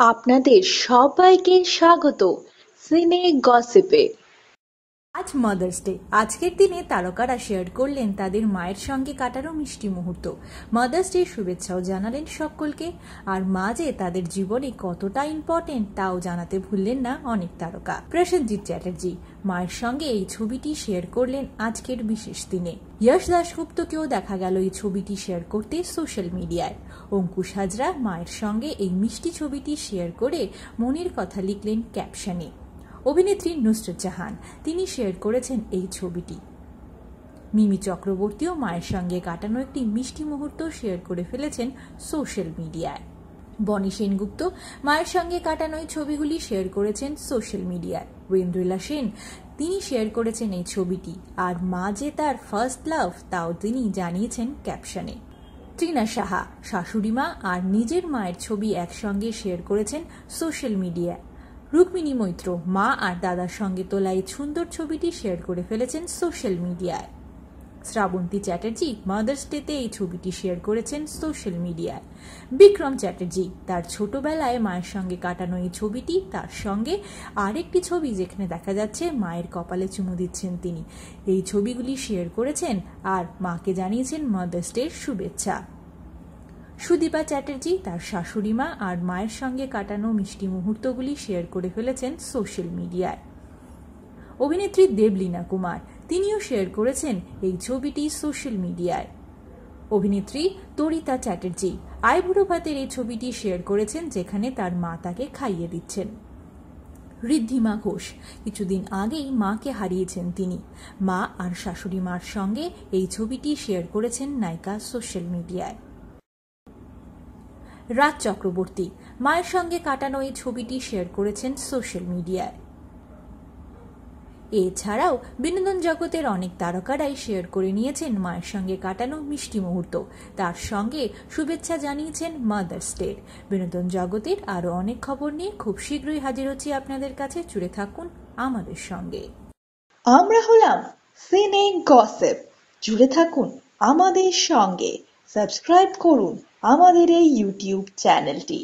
আপনাদের সবাইকে স্বাগত সিনে গসিপে। আজ মাদার্স ডে আজকের দিনে তারকারা শেয়ার করলেন তাদের মায়ের সঙ্গে কাটানো মিষ্টি মুহূর্ত। মাদার্স ডে শুভেচ্ছাও জানালেন সকলকে। আর মা যে তাদের জীবনে কতটা ইম্পর্টেন্ট তাও জানাতে ভুললেন না অনেক তারকা। প্রসেনজিৎ চ্যাটার্জি, মায়ের সঙ্গে এই ছবিটি শেয়ার করলেন আজকের বিশেষ দিনে। যশ দাশগুপ্তকেও দেখা গেল এই ছবিটি শেয়ার করতে সোশ্যাল মিডিয়ায় অঙ্কুশ হাজরা মায়ের সঙ্গে এই মিষ্টি ছবিটি শেয়ার করে মনের কথা লিখলেন ক্যাপশনে অভিনেত্রী নুসরত জাহান। তিনি শেয়ার করেছেন এই ছবিটি। মিমি চক্রবর্তীও মায়ের সঙ্গে কাটানো একটি মিষ্টি মুহূর্ত শেয়ার করে ফেলেছেন সোশ্যাল মিডিয়ায়। বনি সেনগুপ্ত মায়ের সঙ্গে কাটানো এই ছবিগুলি শেয়ার করেছেন সোশ্যাল মিডিয়ায়। ওয়েন্দ্রিলা সেন, তিনি শেয়ার করেছেন এই ছবিটি। আর মা যে তার ফার্স্ট লাভ তাও তিনি জানিয়েছেন ক্যাপশনে ট্রিনা সাহা, শাশুড়ি মা আর নিজের মায়ের ছবি একসঙ্গে শেয়ার করেছেন সোশ্যাল মিডিয়ায়। রুক্মিণী মৈত্র, মা আর দাদার সঙ্গে তোলা এই সুন্দর ছবিটি শেয়ার করে ফেলেছেন সোশ্যাল মিডিয়ায়। শ্রাবন্তী চ্যাটার্জি মাদার্স ডেতে এই ছবিটি শেয়ার করেছেন সোশ্যাল মিডিয়ায়। বিক্রম চ্যাটার্জি, তার ছোটবেলায় মায়ের সঙ্গে কাটানো এই ছবিটি, তার সঙ্গে আরেকটি ছবি যেখানে দেখা যাচ্ছে মায়ের কপালে চুমু দিচ্ছেন তিনি। এই ছবিগুলি শেয়ার করেছেন আর মাকে জানিয়েছেন মাদার্স ডের শুভেচ্ছা। সুদীপা চ্যাটার্জি, তার শাশুড়ি মা আর মায়ের সঙ্গে কাটানো মিষ্টি মুহূর্তগুলি শেয়ার করে ফেলেছেন সোশ্যাল মিডিয়ায়। অভিনেত্রী দেবলীনা কুমার, তিনিও শেয়ার করেছেন এই ছবিটি সোশ্যাল মিডিয়ায়। অভিনেত্রী তরিতা চ্যাটার্জি, আইবুড়ো ভাতের এই ছবিটি শেয়ার করেছেন যেখানে তার মা তাকে খাইয়ে দিচ্ছেন। ঋদ্ধিমা ঘোষ, কিছুদিন আগেই মাকে হারিয়েছেন তিনি। মা আর শাশুড়ি মার সঙ্গে এই ছবিটি শেয়ার করেছেন নায়িকা সোশ্যাল মিডিয়ায়। রাজ চক্রবর্তী মায়ের সঙ্গে কাটানো এই ছবিটি শেয়ার করেছেন সোশ্যাল মিডিয়ায়। এছাড়াও বিনোদন জগতের অনেক তারকারাই শেয়ার করে নিয়েছেন মায়ের সঙ্গে কাটানো মিষ্টি মুহূর্ত। তার সঙ্গে শুভেচ্ছা জানিয়েছেন মাদার্স ডের বিনোদন জগতের আরও অনেক খবর নিয়ে খুব শীঘ্রই হাজির হচ্ছি আপনাদের কাছে। জুড়ে থাকুন আমাদের সঙ্গে। আমরা হলাম সিনে গসিপ। জুড়ে থাকুন আমাদের সঙ্গে। সাবস্ক্রাইব করুন আমাদের এই ইউটিউব চ্যানেলটি।